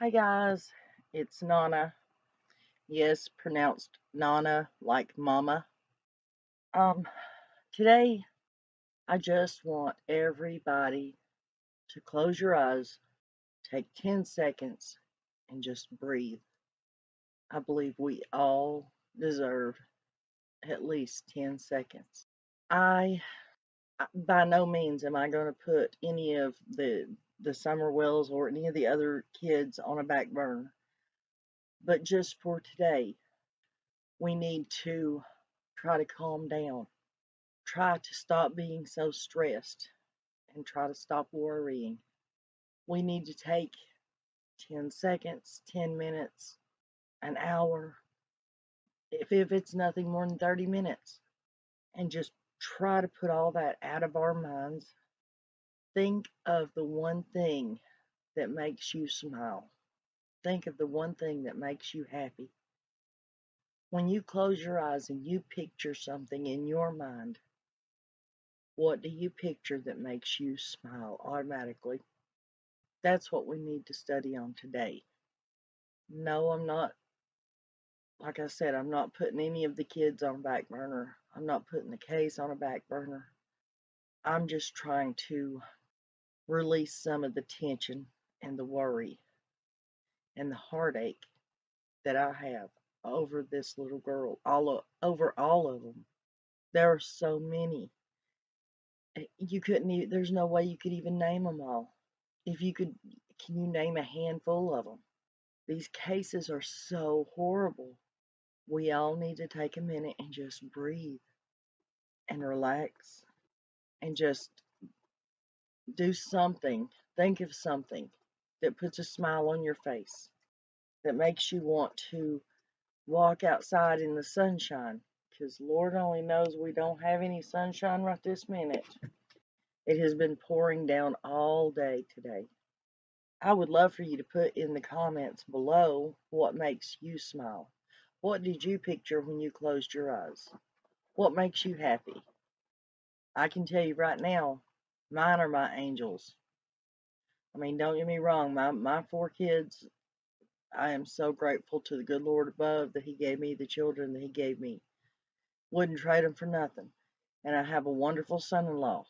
Hi guys, it's Nana. Yes, pronounced Nana like mama. Um, today I just want everybody to close your eyes, take 10 seconds, and just breathe. I believe we all deserve at least 10 seconds. I, by no means am I going to put any of the the Summer Wells or any of the other kids on a back burner. But just for today, we need to try to calm down. Try to stop being so stressed and try to stop worrying. We need to take 10 seconds, 10 minutes, an hour, if, if it's nothing more than 30 minutes, and just try to put all that out of our minds Think of the one thing that makes you smile. Think of the one thing that makes you happy. When you close your eyes and you picture something in your mind, what do you picture that makes you smile automatically? That's what we need to study on today. No, I'm not, like I said, I'm not putting any of the kids on a back burner. I'm not putting the case on a back burner. I'm just trying to release some of the tension and the worry and the heartache that I have over this little girl, all over all of them. There are so many. Eh, you couldn't even, there's no way you could even name them all. If you could, can you name a handful of them? These cases are so horrible. We all need to take a minute and just breathe and relax and just do something, think of something that puts a smile on your face, that makes you want to walk outside in the sunshine, because Lord only knows we don't have any sunshine right this minute. It has been pouring down all day today. I would love for you to put in the comments below what makes you smile. What did you picture when you closed your eyes? What makes you happy? I can tell you right now, Mine are my angels. I mean, don't get me wrong, my, my four kids, I am so grateful to the good Lord above that He gave me the children that He gave me. Wouldn't trade them for nothing. And I have a wonderful son in law.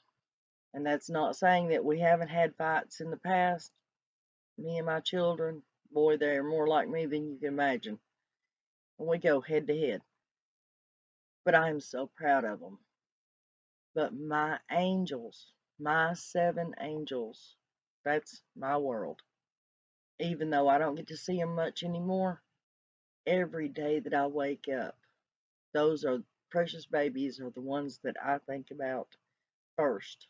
And that's not saying that we haven't had fights in the past. Me and my children, boy, they're more like me than you can imagine. And we go head to head. But I am so proud of them. But my angels, my seven angels. That's my world. Even though I don't get to see them much anymore, every day that I wake up, those are precious babies are the ones that I think about first.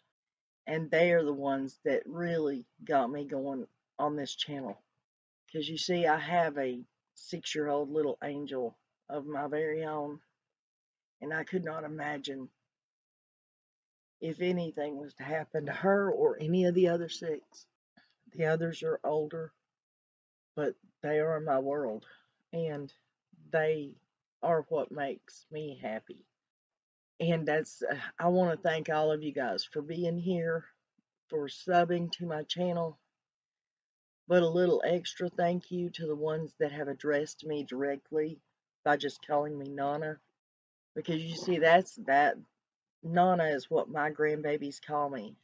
And they are the ones that really got me going on this channel. Because you see, I have a six year old little angel of my very own. And I could not imagine if anything was to happen to her or any of the other six. The others are older, but they are my world, and they are what makes me happy. And that's, uh, I want to thank all of you guys for being here, for subbing to my channel. But a little extra thank you to the ones that have addressed me directly by just calling me Nana. Because you see, that's that Nana is what my grandbabies call me.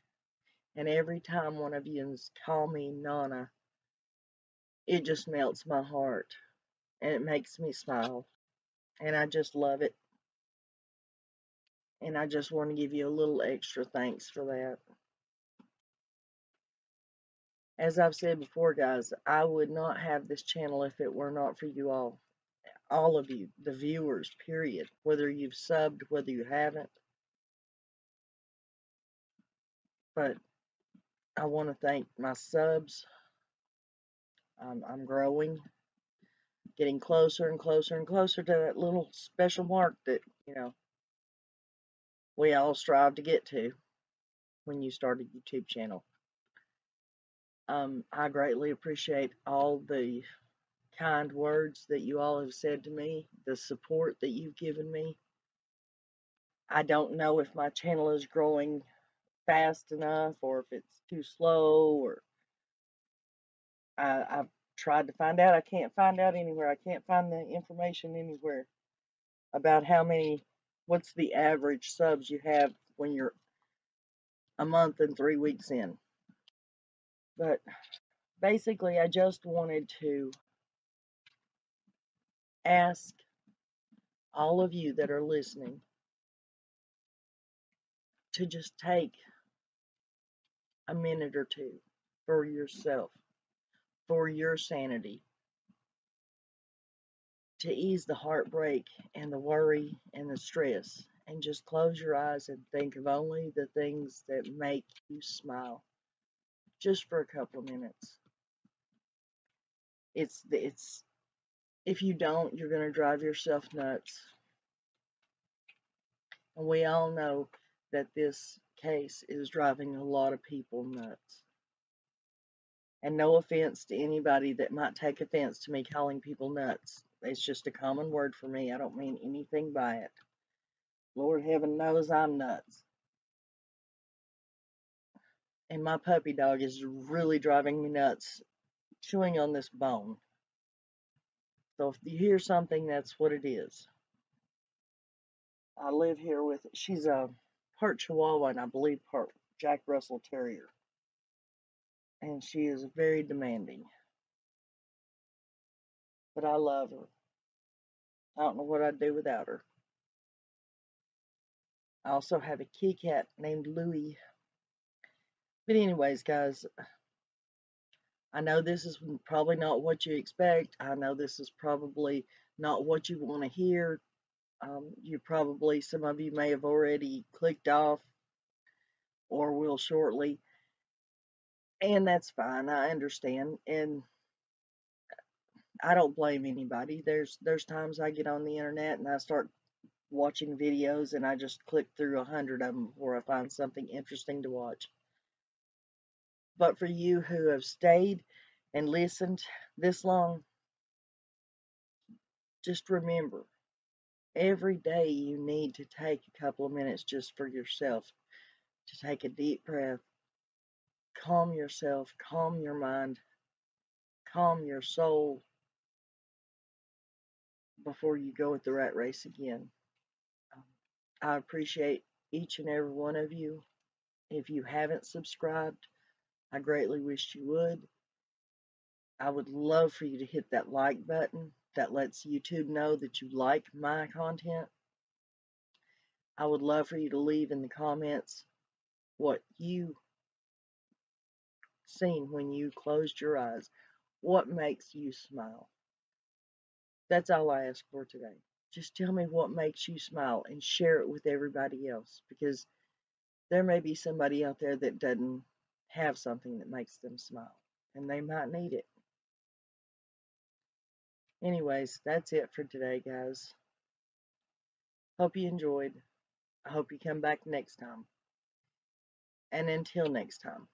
And every time one of you call me Nana, it just melts my heart. And it makes me smile. And I just love it. And I just want to give you a little extra thanks for that. As I've said before, guys, I would not have this channel if it were not for you all. All of you, the viewers, period. Whether you've subbed, whether you haven't. But I want to thank my subs. I'm, I'm growing, getting closer and closer and closer to that little special mark that, you know, we all strive to get to when you start a YouTube channel. Um, I greatly appreciate all the kind words that you all have said to me, the support that you've given me. I don't know if my channel is growing fast enough or if it's too slow or I, I've tried to find out. I can't find out anywhere. I can't find the information anywhere about how many, what's the average subs you have when you're a month and three weeks in. But basically, I just wanted to ask all of you that are listening to just take a minute or two for yourself, for your sanity, to ease the heartbreak and the worry and the stress, and just close your eyes and think of only the things that make you smile, just for a couple of minutes. It's it's if you don't, you're gonna drive yourself nuts. And we all know that this case is driving a lot of people nuts. And no offense to anybody that might take offense to me calling people nuts. It's just a common word for me. I don't mean anything by it. Lord heaven knows I'm nuts. And my puppy dog is really driving me nuts, chewing on this bone. So if you hear something, that's what it is. I live here with, she's a part Chihuahua and I believe part Jack Russell Terrier. And she is very demanding. But I love her. I don't know what I'd do without her. I also have a kitty cat named Louie. But anyways, guys, I know this is probably not what you expect. I know this is probably not what you want to hear. Um, you probably, some of you may have already clicked off or will shortly. And that's fine. I understand. And I don't blame anybody. There's there's times I get on the internet and I start watching videos and I just click through a hundred of them before I find something interesting to watch. But for you who have stayed and listened this long, just remember every day you need to take a couple of minutes just for yourself to take a deep breath, calm yourself, calm your mind, calm your soul before you go at the rat race again. Um, I appreciate each and every one of you. If you haven't subscribed, I greatly wish you would. I would love for you to hit that like button that lets YouTube know that you like my content. I would love for you to leave in the comments what you seen when you closed your eyes. What makes you smile? That's all I ask for today. Just tell me what makes you smile and share it with everybody else because there may be somebody out there that doesn't have something that makes them smile and they might need it. Anyways, that's it for today, guys. Hope you enjoyed. I hope you come back next time. And until next time.